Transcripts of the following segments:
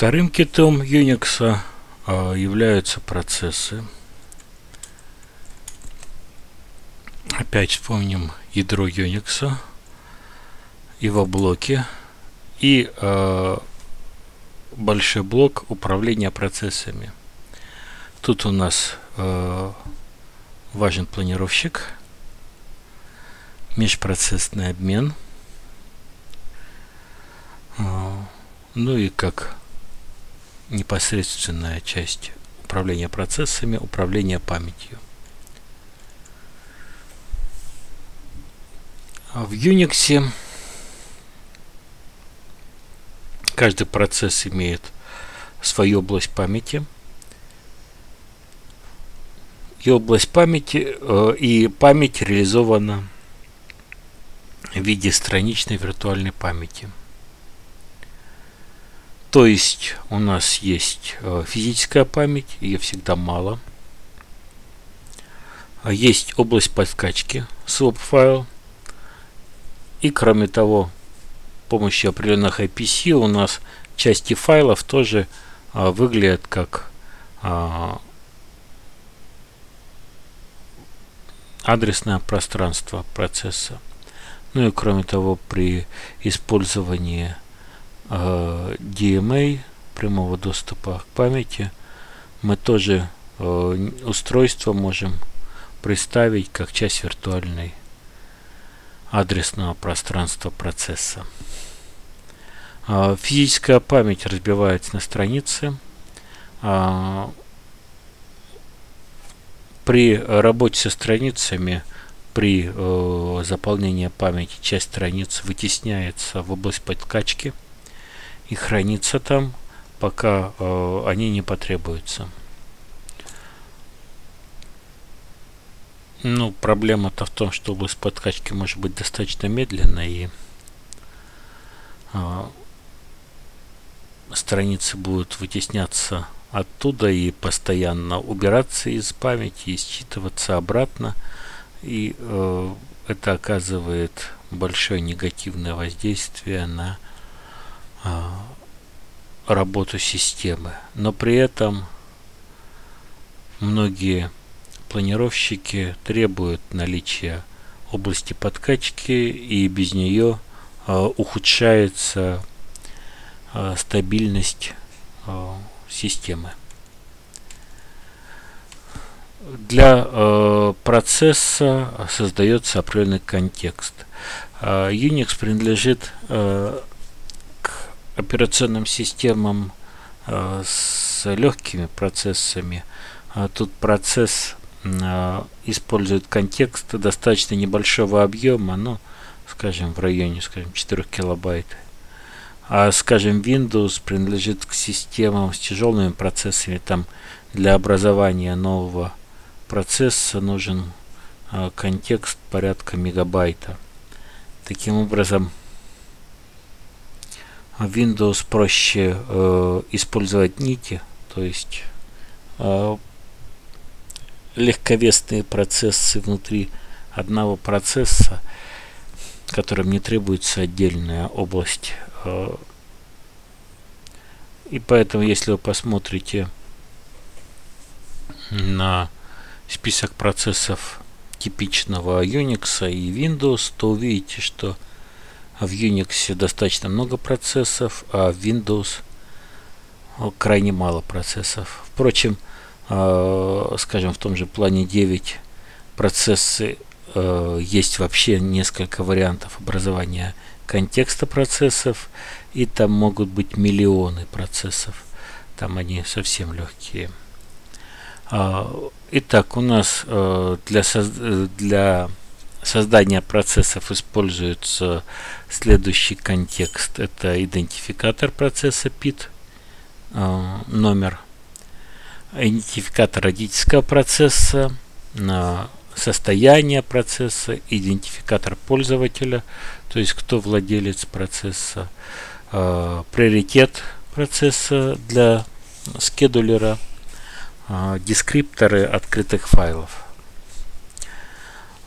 Вторым китом Unix а, являются процессы. Опять вспомним ядро Unix, его блоки и э, большой блок управления процессами. Тут у нас э, важен планировщик, межпроцессный обмен, э, ну и как непосредственная часть управления процессами, управление памятью. В Unix каждый процесс имеет свою область памяти. И область памяти э, и память реализована в виде страничной виртуальной памяти. То есть у нас есть э, физическая память, ее всегда мало. Есть область подкачки, swap файл. И кроме того, с помощью определенных IPC у нас части файлов тоже а, выглядят как а, адресное пространство процесса. Ну и кроме того, при использовании DMA, прямого доступа к памяти, мы тоже устройство можем представить как часть виртуальной адресного пространства процесса. Физическая память разбивается на страницы. При работе со страницами при э, заполнении памяти часть страниц вытесняется в область подкачки – и хранится там, пока э, они не потребуются. Ну, проблема-то в том, что область подкачки может быть достаточно медленной, и э, страницы будут вытесняться оттуда и постоянно убираться из памяти и считываться обратно. И э, это оказывает большое негативное воздействие на а, работу системы. Но при этом многие планировщики требуют наличия области подкачки и без нее э, ухудшается э, стабильность системы. Для э, процесса создается определенный контекст. Э, Unix принадлежит э, операционным системам э, с легкими процессами. А тут процесс э, использует контекст достаточно небольшого объема, ну, скажем, в районе, скажем, 4 килобайт. А, скажем, Windows принадлежит к системам с тяжелыми процессами. Там для образования нового процесса нужен э, контекст порядка мегабайта. Таким образом, Windows проще э, использовать нити, то есть э, легковесные процессы внутри одного процесса, которым не требуется отдельная область. Э, и поэтому, если вы посмотрите на список процессов типичного Unix и Windows, то увидите, что в Unix достаточно много процессов, а в Windows крайне мало процессов. Впрочем, э, скажем, в том же плане 9 процессы э, есть вообще несколько вариантов образования контекста процессов, и там могут быть миллионы процессов. Там они совсем легкие. А, итак, у нас для, для создания процессов используется следующий контекст. Это идентификатор процесса PIT, э, номер, идентификатор родительского процесса, состояние процесса, идентификатор пользователя, то есть кто владелец процесса, э, приоритет процесса для скедулера, э, дескрипторы открытых файлов.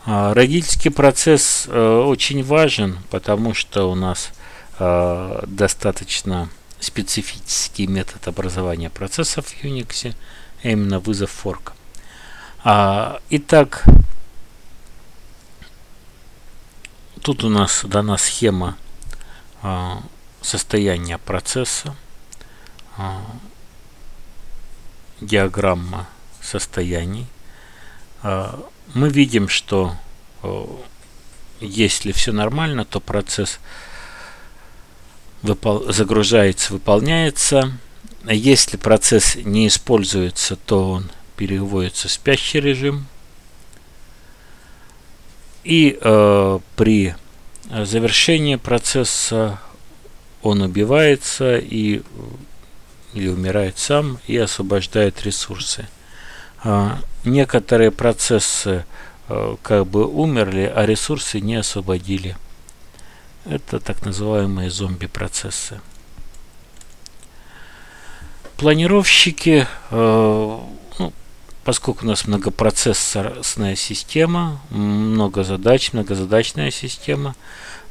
А, родительский процесс э, очень важен, потому что у нас э, достаточно специфический метод образования процессов в Unix, а именно вызов форка. А, итак, тут у нас дана схема а, состояния процесса, диаграмма состояний. А, мы видим, что а, если все нормально, то процесс выпол загружается, выполняется. Если процесс не используется, то он переводится в спящий режим. И э, при завершении процесса он убивается и или умирает сам и освобождает ресурсы. Некоторые процессы э, как бы умерли, а ресурсы не освободили. Это так называемые зомби-процессы. Планировщики, э, ну, поскольку у нас многопроцессорная система, много задач, многозадачная система,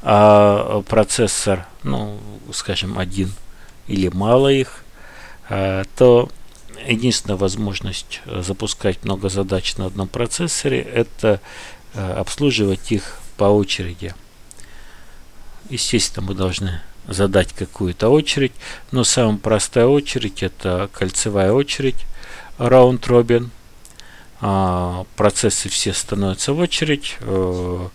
а процессор, ну, скажем, один или мало их, э, то единственная возможность запускать много задач на одном процессоре это э, обслуживать их по очереди. Естественно, мы должны задать какую-то очередь, но самая простая очередь это кольцевая очередь round robin. А, процессы все становятся в очередь, э,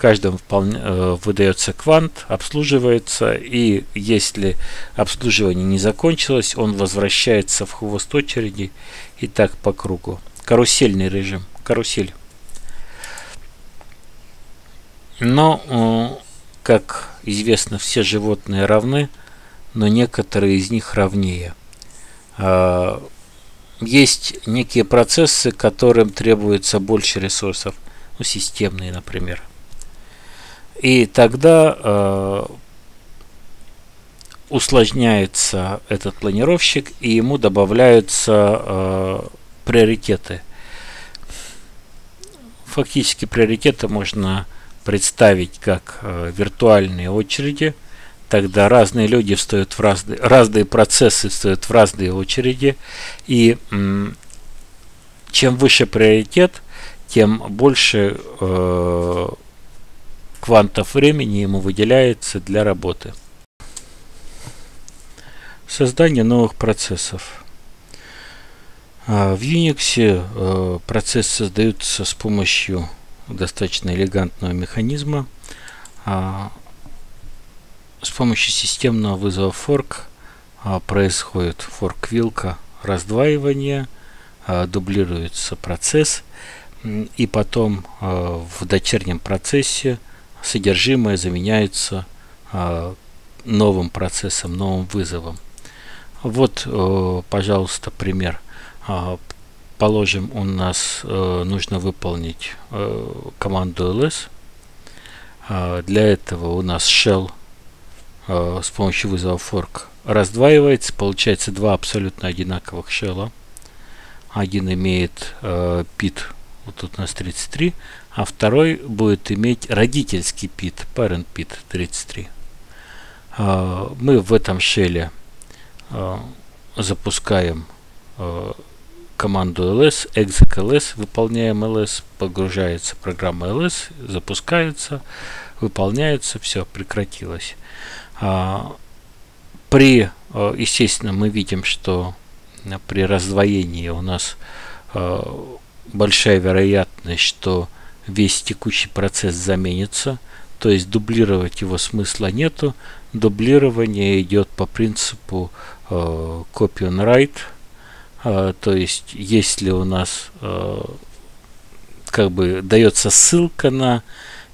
каждому вполне, э, выдается квант, обслуживается, и если обслуживание не закончилось, он возвращается в хвост очереди и так по кругу. Карусельный режим, карусель. Но э, как известно, все животные равны, но некоторые из них равнее. А, есть некие процессы, которым требуется больше ресурсов, ну, системные, например. И тогда э, усложняется этот планировщик, и ему добавляются э, приоритеты. Фактически приоритеты можно представить как э, виртуальные очереди, тогда разные люди встают в разные, разные процессы встают в разные очереди, и чем выше приоритет, тем больше э, квантов времени ему выделяется для работы. Создание новых процессов. А, в Unix э, процесс создается с помощью достаточно элегантного механизма. А, с помощью системного вызова fork а, происходит fork вилка раздваивание, дублируется процесс, и потом в дочернем процессе содержимое заменяется новым процессом, новым вызовом. Вот, пожалуйста, пример Положим, у нас э, нужно выполнить э, команду ls. Э, для этого у нас shell э, с помощью вызова fork раздваивается. Получается два абсолютно одинаковых shell. Один имеет э, pit, вот тут у нас 33, а второй будет иметь родительский pit, parent pit 33. Э, мы в этом шеле э, запускаем э, команду ls, exec ls, выполняем ls, погружается программа ls, запускается, выполняется, все, прекратилось. А, при, а, естественно, мы видим, что при раздвоении у нас а, большая вероятность, что весь текущий процесс заменится, то есть дублировать его смысла нету. Дублирование идет по принципу copy on write, а, то есть, если у нас а, как бы дается ссылка на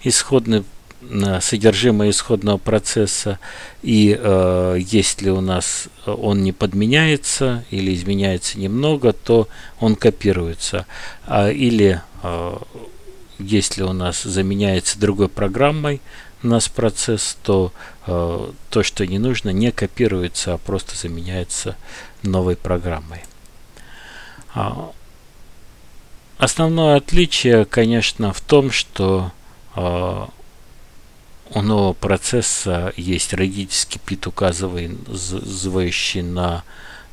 исходный на содержимое исходного процесса и э, если у нас он не подменяется или изменяется немного, то он копируется. А, или э, если у нас заменяется другой программой нас процесс, то э, то, что не нужно, не копируется, а просто заменяется новой программой. А, основное отличие, конечно, в том, что а, у нового процесса есть родительский пит, указывающий на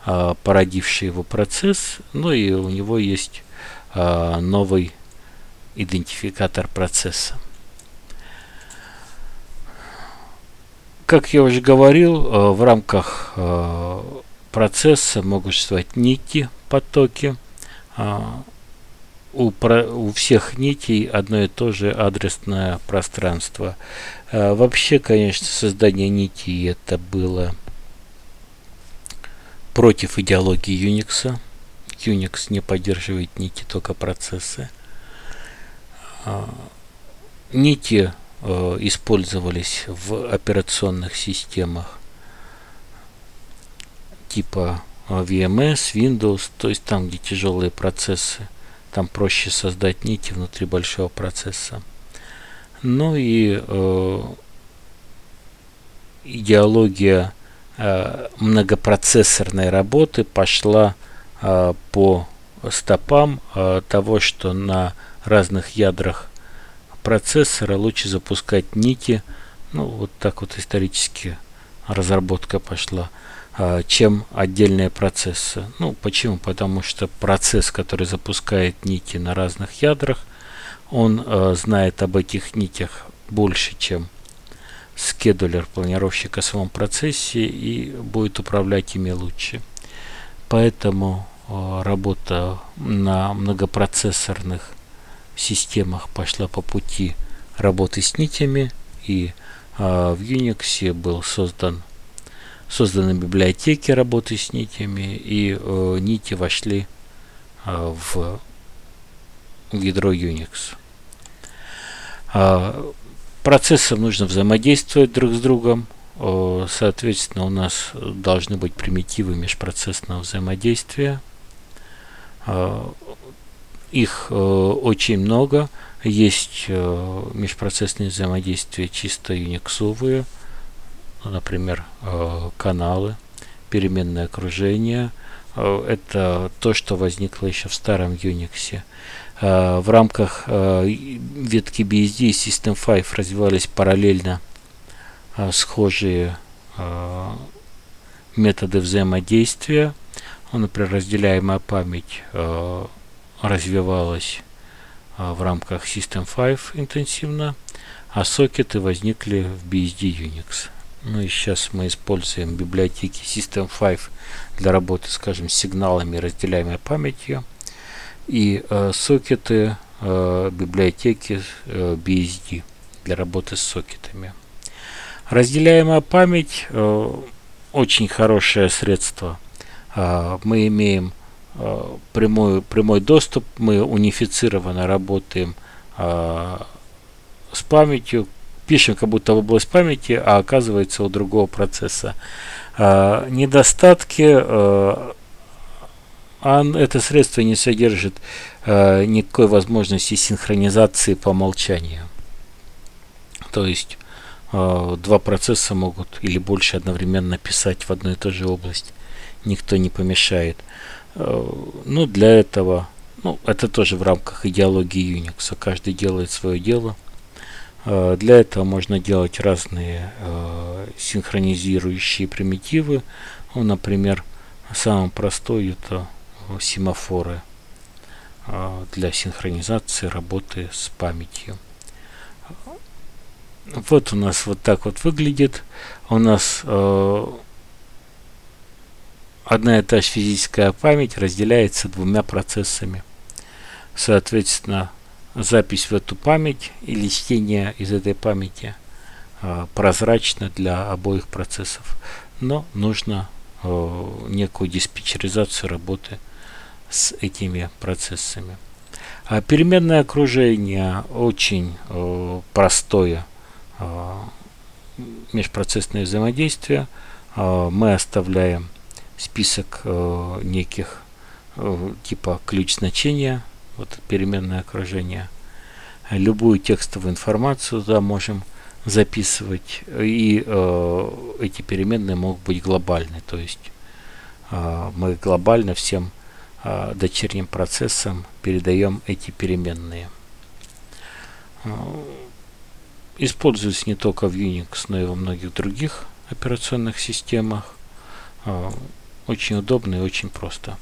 а, породивший его процесс, ну и у него есть а, новый идентификатор процесса. Как я уже говорил, а, в рамках процесса могут существовать нити, потоки. У, про, у всех нитей одно и то же адресное пространство. Вообще, конечно, создание нитей это было против идеологии Unix. Unix не поддерживает нити, только процессы. А, нити э, использовались в операционных системах типа э, VMS, Windows, то есть там, где тяжелые процессы, там проще создать нити внутри большого процесса. Ну и э, идеология Э, многопроцессорной работы пошла э, по стопам э, того, что на разных ядрах процессора лучше запускать нити, ну вот так вот исторически разработка пошла, чем отдельные процессы. Ну почему? Потому что процесс, который запускает нити на разных ядрах, он знает об этих нитях больше, чем скедулер планировщик о своем процессе и будет управлять ими лучше. Поэтому работа на многопроцессорных системах пошла по пути работы с нитями и э, в Unix был создан созданы библиотеки работы с нитями и э, нити вошли в ядро Unix. А, Процессам нужно взаимодействовать друг с другом. Соответственно, у нас должны быть примитивы межпроцессного взаимодействия. Их очень много. Есть межпроцессные взаимодействия чисто юниксовые, например, каналы, переменное окружение. Это то, что возникло еще в старом Unix. Э, в рамках э, ветки BSD и System 5 развивались параллельно э, схожие методы взаимодействия. Ну, например, разделяемая память развивалась в рамках System 5 интенсивно, а сокеты возникли в BSD Unix. Ну и сейчас мы используем библиотеки System 5 для работы, скажем, с сигналами разделяемой памятью и э, сокеты э, библиотеки э, BSD для работы с сокетами. Разделяемая память э, очень хорошее средство. Э, мы имеем э, прямой, прямой доступ, мы унифицированно работаем э, с памятью, пишем как будто в область памяти, а оказывается у другого процесса. Недостатки а это средство не содержит никакой возможности синхронизации по умолчанию. То есть два процесса могут или больше одновременно писать в одну и ту же область. Никто не помешает. Э, ну, для этого, ну, это тоже в рамках идеологии Unix. Каждый делает свое дело. Э, для этого можно делать разные э, синхронизирующие примитивы. Ну, например, самый простой это семафоры для синхронизации работы с памятью. Вот у нас вот так вот выглядит. У нас одна и та же физическая память разделяется двумя процессами. Соответственно, запись в эту память или чтение из этой памяти э, прозрачно для обоих процессов. Но нужно э, некую диспетчеризацию работы с этими процессами. А переменное окружение очень э, простое межпроцессное взаимодействие. Мы оставляем список э, неких э, типа ключ значения, вот переменное окружение. Любую текстовую информацию туда можем записывать, и э, эти переменные могут быть глобальны, то есть э, мы глобально всем а, дочерним процессам передаем эти переменные. А, используется не только в Unix, но и во многих других операционных системах. Очень удобно и очень просто.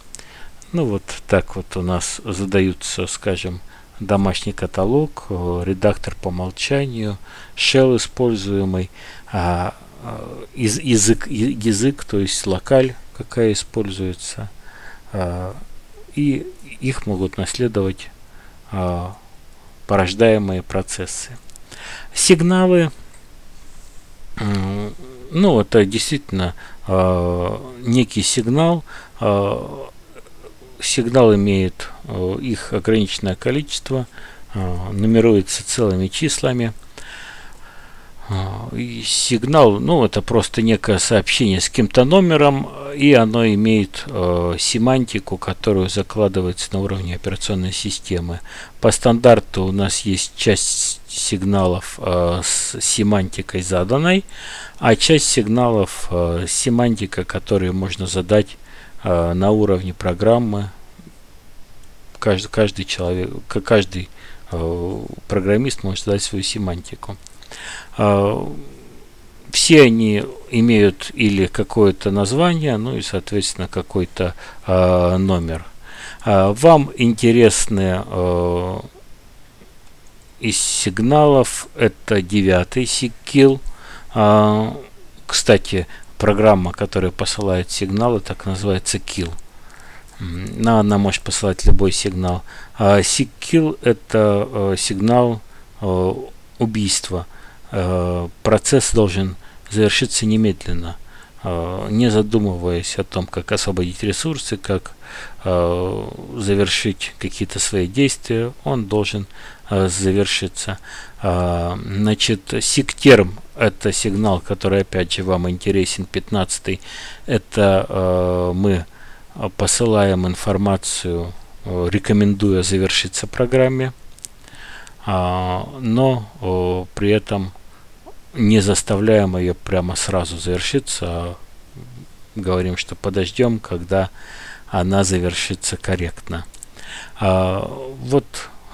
Ну вот так вот у нас задаются, скажем, домашний каталог, редактор по умолчанию, shell используемый, а, а, язык, язык, то есть локаль, какая используется, а, и их могут наследовать а, порождаемые процессы. Сигналы, ну, это действительно некий сигнал, сигнал имеет их ограниченное количество, нумеруется целыми числами – и сигнал, ну, это просто некое сообщение с каким-то номером, и оно имеет э, семантику, которую закладывается на уровне операционной системы. По стандарту у нас есть часть сигналов э, с семантикой заданной, а часть сигналов э, семантика, которые можно задать э, на уровне программы. Каждый, каждый человек, каждый э, программист может задать свою семантику. А, все они имеют или какое-то название, ну и, соответственно, какой-то э, номер. Э, вам интересны из сигналов это девятый сигкил. Э, кстати, программа, которая посылает сигналы, так называется kill. Она может посылать любой сигнал. А SIGKILL это сигнал убийства. Э, процесс должен завершиться немедленно, э, не задумываясь о том, как освободить ресурсы, как э, завершить какие-то свои действия, он должен завершиться. Значит, сиктерм – это сигнал, который, опять же, вам интересен, 15 Это мы посылаем информацию, рекомендуя завершиться программе, но при этом не заставляем ее прямо сразу завершиться, а говорим, что подождем, когда она завершится корректно. А, вот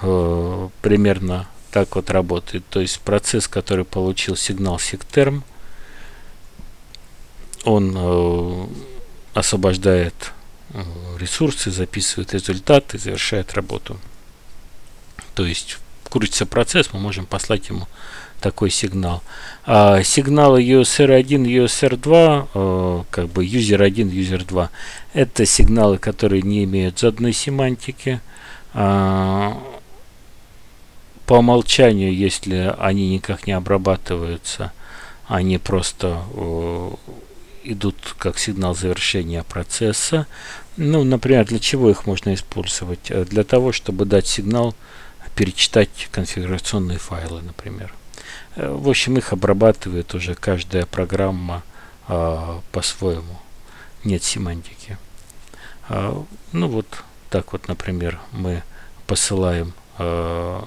э, примерно так вот работает. То есть процесс, который получил сигнал сектерм, он э, освобождает э, ресурсы, записывает результаты, завершает работу. То есть крутится процесс, мы можем послать ему такой сигнал. А сигналы USR1, USR2, э, как бы user1, user2, это сигналы, которые не имеют заданной семантики. А, по умолчанию, если они никак не обрабатываются, они просто э, идут как сигнал завершения процесса. Ну, например, для чего их можно использовать? Для того, чтобы дать сигнал перечитать конфигурационные файлы, например. Э, в общем, их обрабатывает уже каждая программа а, по-своему. Нет семантики. А, ну вот так вот, например, мы посылаем а,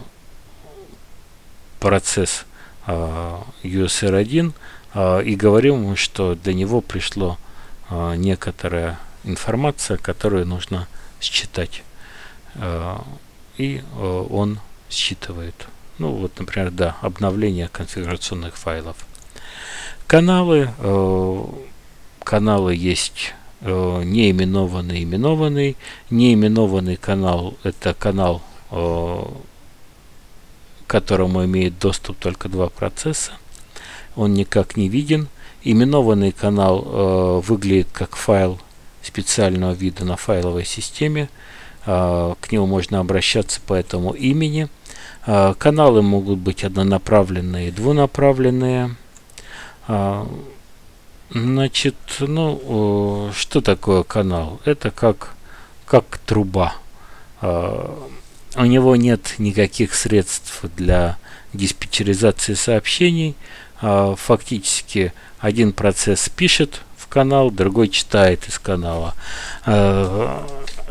процесс а, USR1 а, и говорим ему, что до него пришло а, некоторая информация, которую нужно считать. А, и а, он считывает. Ну вот, например, да, обновление конфигурационных файлов. Каналы. Э, каналы есть э, неименованный, именованный. Неименованный канал – это канал, э, которому имеет доступ только два процесса. Он никак не виден. Именованный канал э, выглядит как файл специального вида на файловой системе. Э, к нему можно обращаться по этому имени – каналы могут быть однонаправленные двунаправленные. А, значит, ну, что такое канал? Это как, как труба. А, у него нет никаких средств для диспетчеризации сообщений. Фактически один процесс пишет в канал, другой читает из канала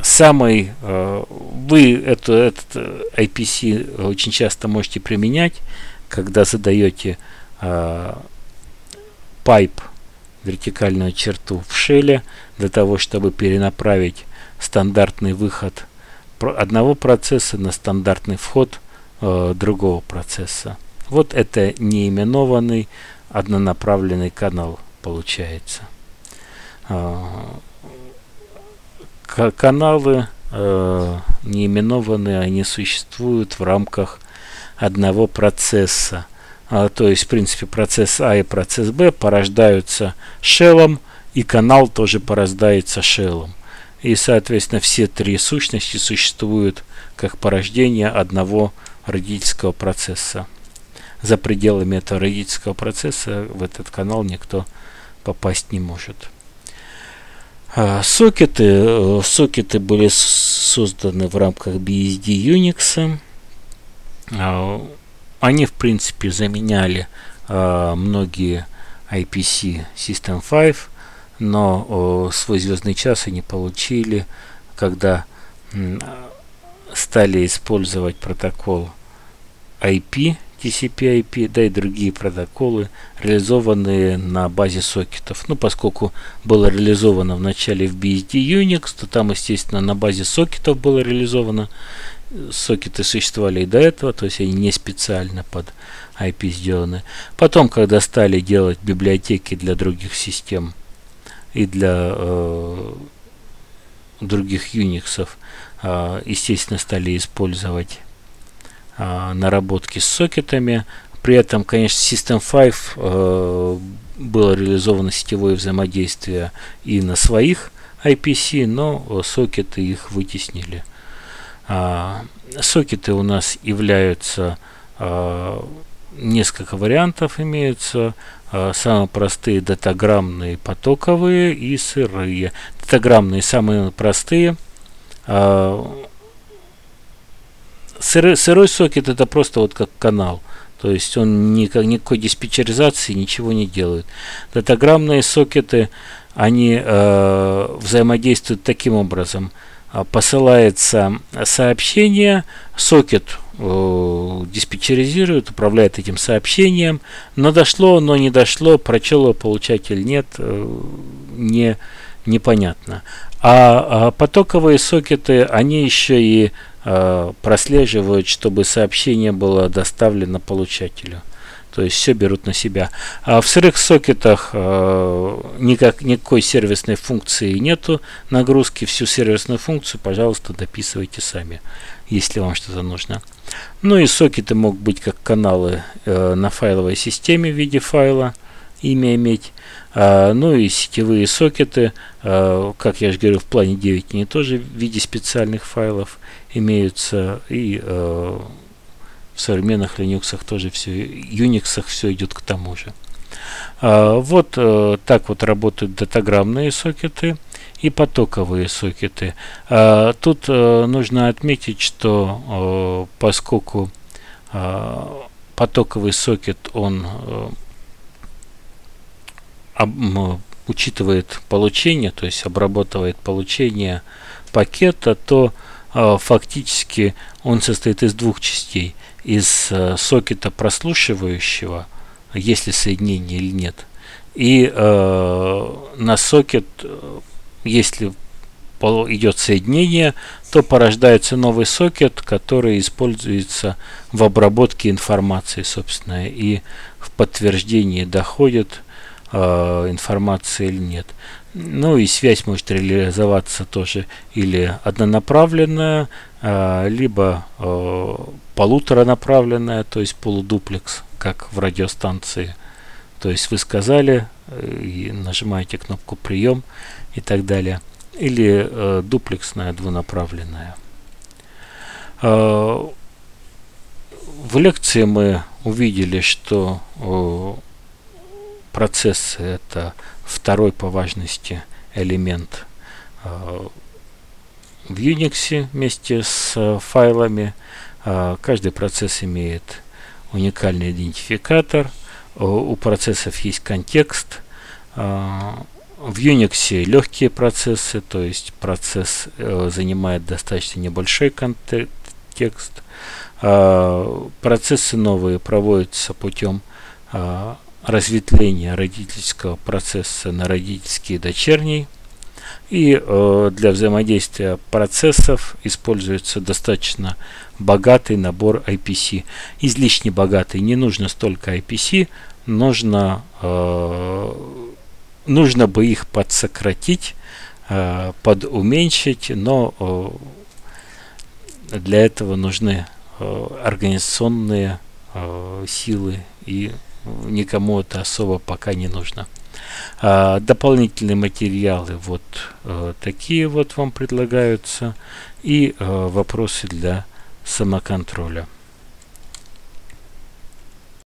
самый, э, вы эту, этот э, IPC очень часто можете применять, когда задаете э, pipe, вертикальную черту в шеле, для того, чтобы перенаправить стандартный выход одного процесса на стандартный вход другого процесса. Вот это неименованный однонаправленный канал получается. Каналы неименованные, они существуют в рамках одного процесса. То есть, в принципе, процесс А и процесс Б порождаются шеллом, и канал тоже порождается шеллом. И, соответственно, все три сущности существуют как порождение одного родительского процесса. За пределами этого родительского процесса в этот канал никто попасть не может. А, сокеты, э, сокеты были созданы в рамках BSD Unix. А, они, в принципе, заменяли а, многие IPC System 5, но свой звездный час они получили, когда стали использовать протокол IP, TCP/IP, да и другие протоколы, реализованные на базе сокетов. Ну, поскольку было реализовано в начале в BSD Unix, то там, естественно, на базе сокетов было реализовано. Сокеты существовали и до этого, то есть они не специально под IP сделаны. Потом, когда стали делать библиотеки для других систем и для э, других Unix, э, естественно, стали использовать э, наработки с сокетами. При этом, конечно, System 5 э, было реализовано сетевое взаимодействие и на своих IPC, но сокеты их вытеснили. А, сокеты у нас являются а, несколько вариантов имеются. А, самые простые датаграммные, потоковые и сырые. Датаграммные самые простые. Сырой, сырой сокет это просто вот как канал. То есть он никак, никакой диспетчеризации ничего не делает. Датаграммные сокеты, они э, взаимодействуют таким образом – а, посылается сообщение, сокет э, диспетчеризирует, управляет этим сообщением, но дошло, но не дошло, прочел его получатель нет, э, не, непонятно. А, а потоковые сокеты, они еще и э, прослеживают, чтобы сообщение было доставлено получателю. То есть все берут на себя. А в сырых сокетах э, никак, никакой сервисной функции нету нагрузки. Всю сервисную функцию, пожалуйста, дописывайте сами, если вам что-то нужно. Ну и сокеты могут быть как каналы э, на файловой системе в виде файла, имя иметь. А, ну и сетевые сокеты, а, как я же говорил, в плане 9 они тоже в виде специальных файлов имеются. И а, в современных Linux тоже все, Unix все идет к тому же. Вот так вот работают датаграммные сокеты и потоковые сокеты. Тут нужно отметить, что поскольку потоковый сокет, он учитывает получение, то есть обрабатывает получение пакета, то а, фактически он состоит из двух частей. Из э, сокета прослушивающего, есть ли соединение или нет, и э, на сокет, э, если идет соединение, то порождается новый сокет, который используется в обработке информации, собственно, и в подтверждении доходит э, информация или нет. Ну и связь может реализоваться тоже или однонаправленная, э, либо э, полуторанаправленная, то есть полудуплекс, как в радиостанции. То есть вы сказали э, и нажимаете кнопку прием и так далее. Или дуплексная двунаправленная. В лекции мы увидели, что процессы это второй по важности элемент э, в Unix вместе с э, файлами. А, каждый процесс имеет уникальный идентификатор. У процессов есть контекст. В Unix легкие процессы, то есть процесс э, занимает достаточно небольшой контекст. Процессы новые проводятся путем разветвления родительского процесса на родительский и дочерний. И э, для взаимодействия процессов используется достаточно богатый набор IPC. Излишне богатый, не нужно столько IPC, нужно, э, нужно бы их подсократить, э, подуменьшить, но э, для этого нужны э, организационные э, силы и никому это особо пока не нужно. А, дополнительные материалы вот а, такие вот вам предлагаются и а, вопросы для самоконтроля.